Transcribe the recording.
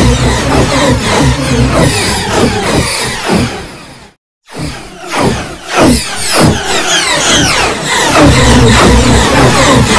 Oh, my God.